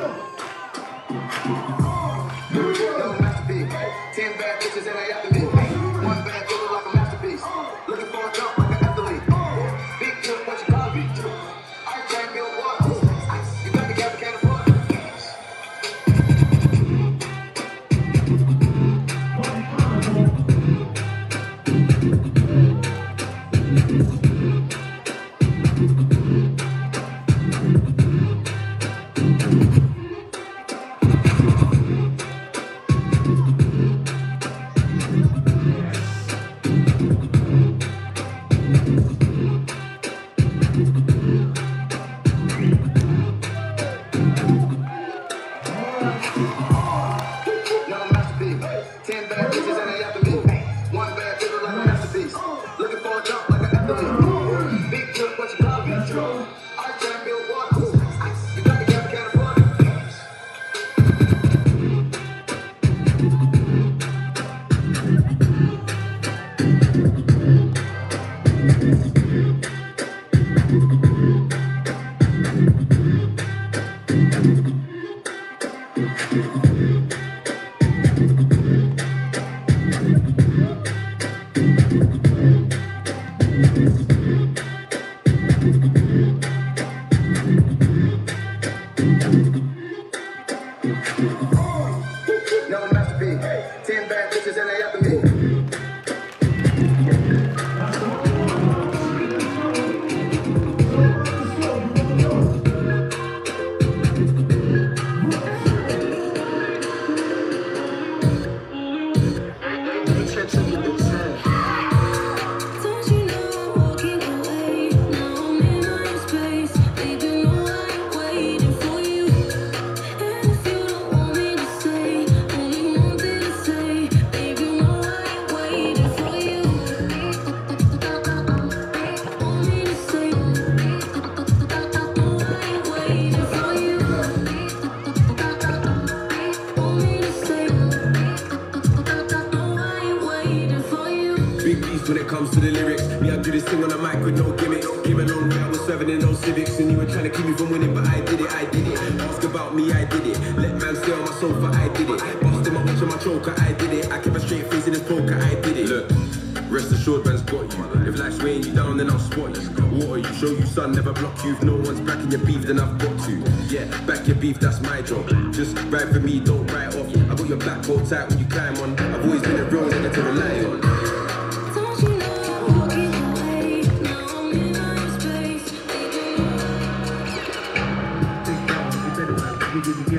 Yo, when it comes to the lyrics. Me, I do this thing on the mic with no gimmicks. Came a long way, I was serving in those civics. And you were trying to keep me from winning, but I did it, I did it. Ask about me, I did it. Let man stay on my sofa, I did it. Busting my watch on my choker, I did it. I kept a straight face in this poker, I did it. Look. Rest assured, man's got you. If life's weighing you down, then I'll spot you. Water you, show you, sun, never block you. If no one's backing your beef, then I've got to. Yeah, back your beef, that's my job. Just ride for me, don't write off. I got your back bow tight when you climb on. I've always been a real nigga to rely on. You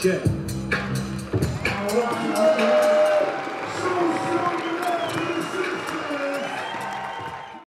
Check.